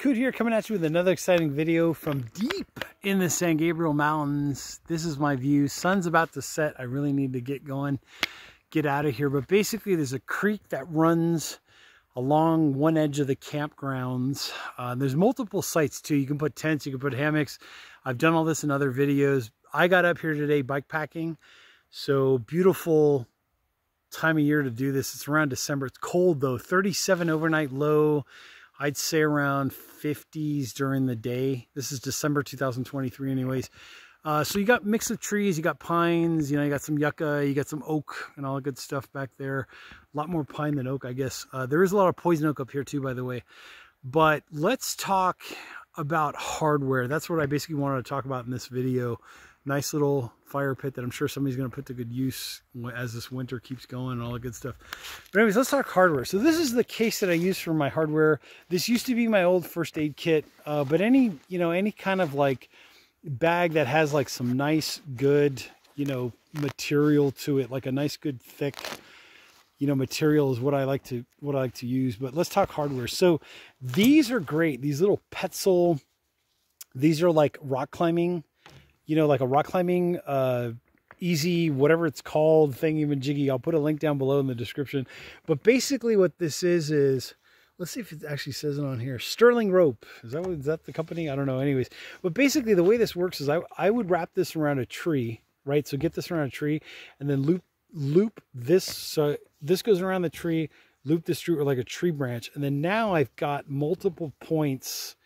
Coot here coming at you with another exciting video from deep in the San Gabriel Mountains. This is my view. Sun's about to set. I really need to get going, get out of here. But basically there's a creek that runs along one edge of the campgrounds. Uh, there's multiple sites too. You can put tents, you can put hammocks. I've done all this in other videos. I got up here today bike packing. So beautiful time of year to do this. It's around December. It's cold though, 37 overnight low. I'd say around 50s during the day. This is December 2023 anyways. Uh, so you got mix of trees, you got pines, you know, you got some yucca, you got some oak and all the good stuff back there. A lot more pine than oak, I guess. Uh, there is a lot of poison oak up here too, by the way. But let's talk about hardware. That's what I basically wanted to talk about in this video nice little fire pit that I'm sure somebody's going to put to good use as this winter keeps going and all the good stuff. But anyways, let's talk hardware. So this is the case that I use for my hardware. This used to be my old first aid kit, uh, but any, you know, any kind of like bag that has like some nice, good, you know, material to it, like a nice, good, thick, you know, material is what I like to, what I like to use. But let's talk hardware. So these are great. These little Petzl, these are like rock climbing you know, like a rock climbing, uh, easy, whatever it's called, thing even jiggy. I'll put a link down below in the description. But basically what this is, is, let's see if it actually says it on here. Sterling Rope. Is that, that the company? I don't know. Anyways, but basically the way this works is I, I would wrap this around a tree, right? So get this around a tree and then loop, loop this. So this goes around the tree, loop this through like a tree branch. And then now I've got multiple points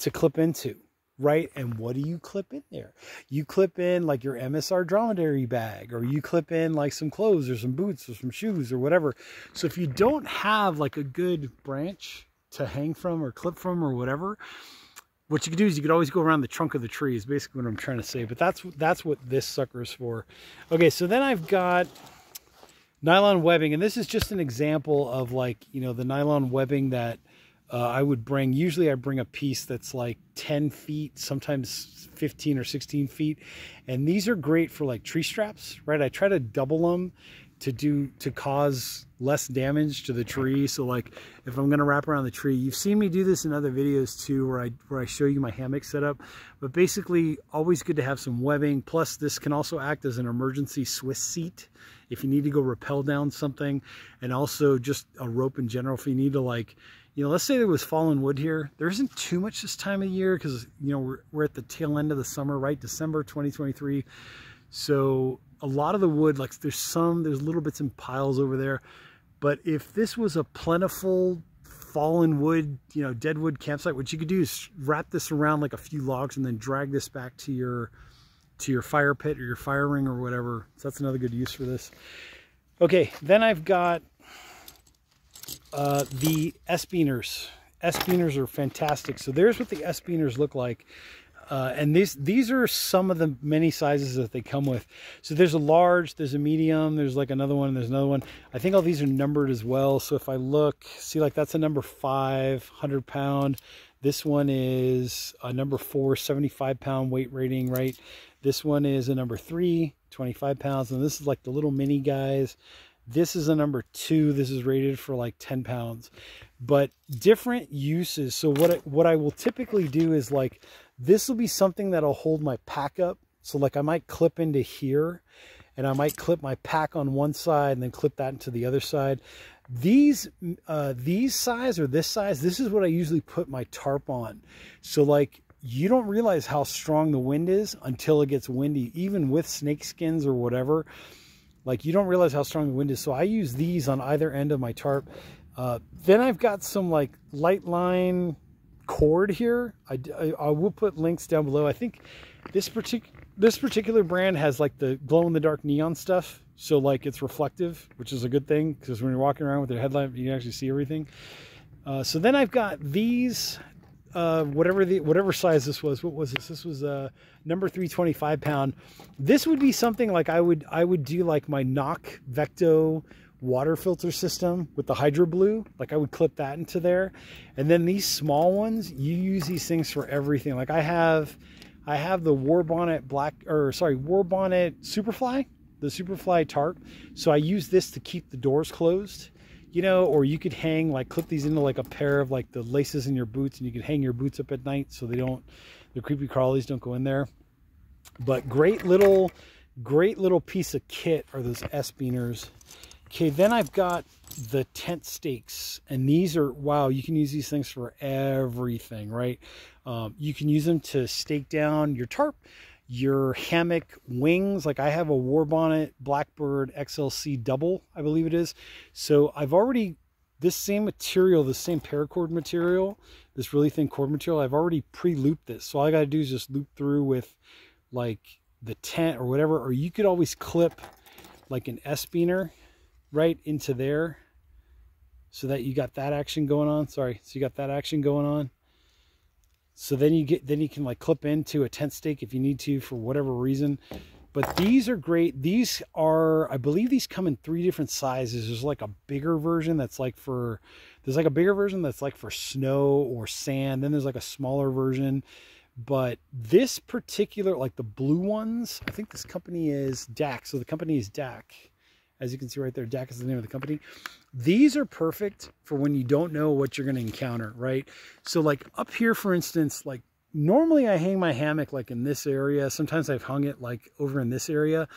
to clip into right? And what do you clip in there? You clip in like your MSR dromedary bag, or you clip in like some clothes or some boots or some shoes or whatever. So if you don't have like a good branch to hang from or clip from or whatever, what you could do is you could always go around the trunk of the tree is basically what I'm trying to say. But that's that's what this sucker is for. Okay, so then I've got nylon webbing, and this is just an example of like, you know, the nylon webbing that uh, I would bring, usually I bring a piece that's like 10 feet, sometimes 15 or 16 feet. And these are great for like tree straps, right? I try to double them to do, to cause less damage to the tree. So like if I'm to wrap around the tree, you've seen me do this in other videos too, where I, where I show you my hammock setup, but basically always good to have some webbing. Plus this can also act as an emergency Swiss seat if you need to go rappel down something and also just a rope in general if you need to like you know, let's say there was fallen wood here. There isn't too much this time of year because, you know, we're, we're at the tail end of the summer, right? December 2023. So a lot of the wood, like there's some, there's little bits and piles over there. But if this was a plentiful fallen wood, you know, dead wood campsite, what you could do is wrap this around like a few logs and then drag this back to your to your fire pit or your fire ring or whatever. So that's another good use for this. Okay, then I've got uh, the S-Biners. S-Biners are fantastic. So there's what the S-Biners look like. Uh, and these these are some of the many sizes that they come with. So there's a large, there's a medium, there's like another one, there's another one. I think all these are numbered as well. So if I look, see like that's a number five, 100 pound. This one is a number four, 75 pound weight rating, right? This one is a number three, 25 pounds. And this is like the little mini guys. This is a number two. This is rated for like 10 pounds, but different uses. So what I, what I will typically do is like, this will be something that'll hold my pack up. So like I might clip into here and I might clip my pack on one side and then clip that into the other side. These, uh, these size or this size, this is what I usually put my tarp on. So like you don't realize how strong the wind is until it gets windy, even with snake skins or whatever. Like you don't realize how strong the wind is. So I use these on either end of my tarp. Uh, then I've got some like light line cord here. I, I, I, will put links down below. I think this particular this particular brand has like the glow in the dark neon stuff. So like it's reflective, which is a good thing because when you're walking around with your headlamp, you can actually see everything. Uh, so then I've got these uh, whatever the whatever size this was. What was this? This was a uh, number 325 pound. This would be something like I would I would do like my CNOC Vecto water filter system with the HydroBlu. Like I would clip that into there. And then these small ones, you use these things for everything. Like I have I have the Warbonnet black or sorry, Warbonnet Superfly, the Superfly tarp. So I use this to keep the doors closed you know, or you could hang like clip these into like a pair of like the laces in your boots and you could hang your boots up at night so they don't, the creepy crawlies don't go in there. But great little, great little piece of kit are those S-Biners. Okay, then I've got the tent stakes and these are, wow, you can use these things for everything, right? Um, you can use them to stake down your tarp your hammock wings. Like I have a Warbonnet Blackbird XLC double, I believe it is. So I've already, this same material, the same paracord material, this really thin cord material, I've already pre-looped this. So all I got to do is just loop through with like the tent or whatever, or you could always clip like an S-Biner right into there so that you got that action going on. Sorry, so you got that action going on. So then you get then you can like clip into a tent stake if you need to for whatever reason. But these are great. These are, I believe these come in three different sizes. There's like a bigger version that's like for, there's like a bigger version that's like for snow or sand. Then there's like a smaller version. But this particular, like the blue ones, I think this company is DAC. So the company is DAC. As you can see right there, DAC is the name of the company. These are perfect for when you don't know what you're going to encounter, right? So like up here, for instance, like normally I hang my hammock like in this area. Sometimes I've hung it like over in this area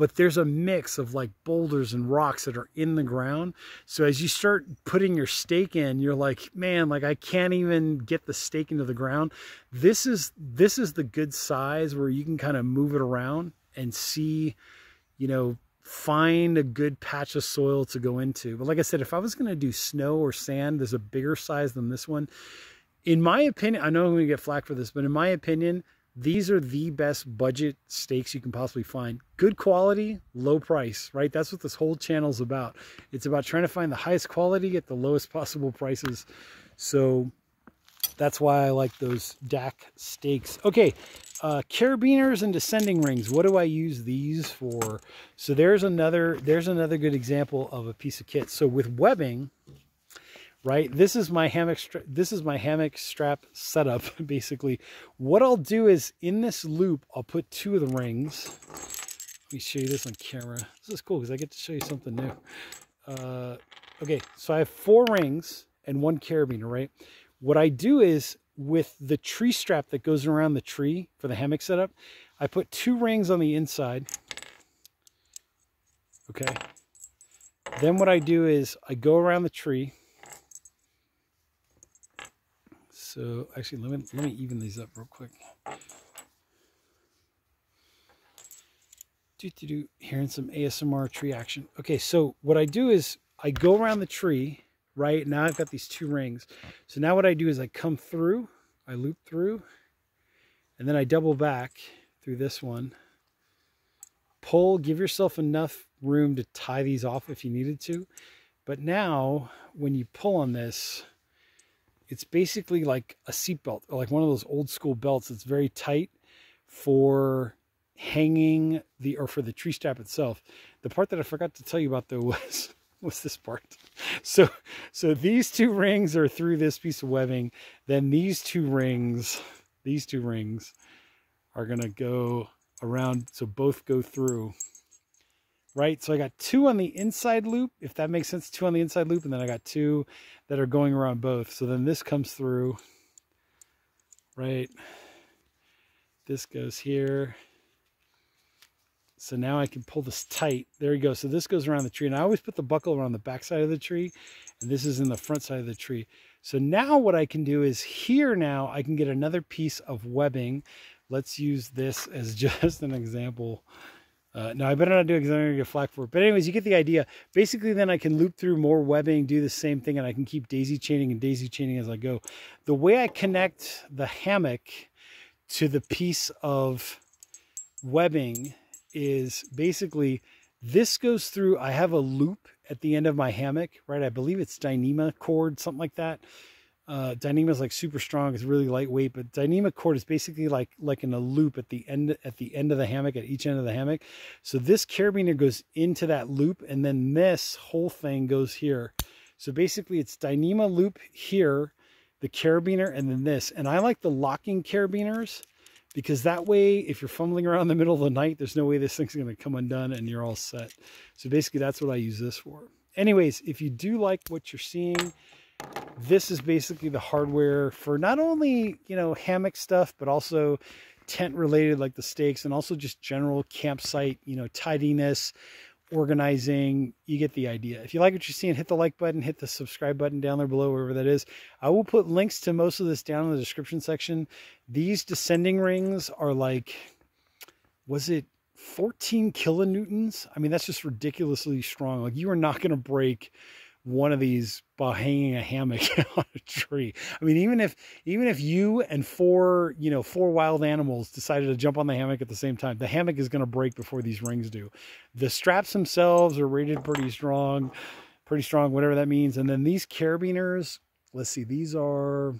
but there's a mix of like boulders and rocks that are in the ground. So as you start putting your stake in, you're like, man, like I can't even get the stake into the ground. This is this is the good size where you can kind of move it around and see, you know, find a good patch of soil to go into. But like I said, if I was going to do snow or sand, there's a bigger size than this one. In my opinion, I know I'm going to get flack for this, but in my opinion, these are the best budget stakes you can possibly find. Good quality, low price, right? That's what this whole channel is about. It's about trying to find the highest quality at the lowest possible prices. So that's why I like those DAC stakes. Okay, uh, carabiners and descending rings. What do I use these for? So there's another there's another good example of a piece of kit. So with webbing, right? This is my hammock this is my hammock strap setup basically. What I'll do is in this loop, I'll put two of the rings. Let me show you this on camera. This is cool because I get to show you something new. Uh, okay, so I have four rings and one carabiner, right? What I do is with the tree strap that goes around the tree for the hammock setup, I put two rings on the inside. Okay. Then what I do is I go around the tree. So actually, let me let me even these up real quick. Do do do. Hearing some ASMR tree action. Okay, so what I do is I go around the tree right? Now I've got these two rings. So now what I do is I come through, I loop through, and then I double back through this one. Pull, give yourself enough room to tie these off if you needed to. But now when you pull on this, it's basically like a seatbelt, like one of those old school belts It's very tight for hanging the or for the tree strap itself. The part that I forgot to tell you about though was was this part. So, so these two rings are through this piece of webbing. Then these two rings, these two rings are going to go around. So both go through, right? So I got two on the inside loop, if that makes sense, two on the inside loop. And then I got two that are going around both. So then this comes through, right? This goes here so now I can pull this tight. There you go. So this goes around the tree. And I always put the buckle around the back side of the tree. And this is in the front side of the tree. So now what I can do is here now I can get another piece of webbing. Let's use this as just an example. Uh, I better not do it because I'm going to get flack for it. But anyways, you get the idea. Basically, then I can loop through more webbing, do the same thing, and I can keep daisy chaining and daisy chaining as I go. The way I connect the hammock to the piece of webbing is basically this goes through, I have a loop at the end of my hammock, right? I believe it's Dyneema cord, something like that. Uh, Dyneema is like super strong. It's really lightweight, but Dyneema cord is basically like like in a loop at the end at the end of the hammock, at each end of the hammock. So this carabiner goes into that loop, and then this whole thing goes here. So basically, it's Dyneema loop here, the carabiner, and then this. And I like the locking carabiners because that way, if you're fumbling around in the middle of the night, there's no way this thing's going to come undone and you're all set. So basically, that's what I use this for. anyways, if you do like what you're seeing, this is basically the hardware for not only, you know, hammock stuff, but also tent related like the stakes and also just general campsite, you know, tidiness, organizing. You get the idea. If you like what you're seeing, hit the like button, hit the subscribe button down there below, wherever that is. I will put links to most of this down in the description section. These descending rings are like, was it 14 kilonewtons? I mean, that's just ridiculously strong. Like you are not going to break one of these by hanging a hammock on a tree. I mean, even if even if you and four, you know, four wild animals decided to jump on the hammock at the same time, the hammock is going to break before these rings do. The straps themselves are rated pretty strong, pretty strong, whatever that means. And then these carabiners, let's see, these are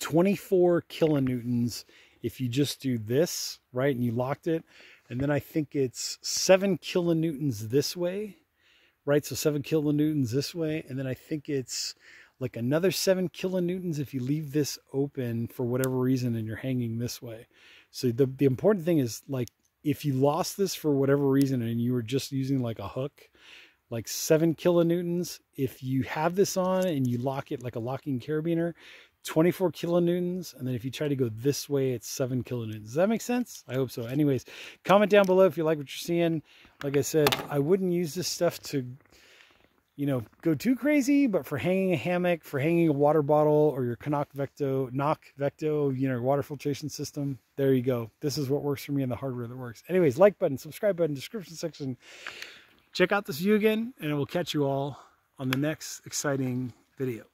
24 kilonewtons if you just do this, right, and you locked it. And then I think it's seven kilonewtons this way right? So seven kilonewtons this way. And then I think it's like another seven kilonewtons if you leave this open for whatever reason and you're hanging this way. So the, the important thing is like, if you lost this for whatever reason and you were just using like a hook, like seven kilonewtons, if you have this on and you lock it like a locking carabiner, 24 kilonewtons. And then if you try to go this way, it's seven kilonewtons. Does that make sense? I hope so. Anyways, comment down below if you like what you're seeing. Like I said, I wouldn't use this stuff to, you know, go too crazy, but for hanging a hammock, for hanging a water bottle or your Canuck Vecto, CNOC Vecto, you know, water filtration system, there you go. This is what works for me and the hardware that works. Anyways, like button, subscribe button, description section. Check out this view again, and we'll catch you all on the next exciting video.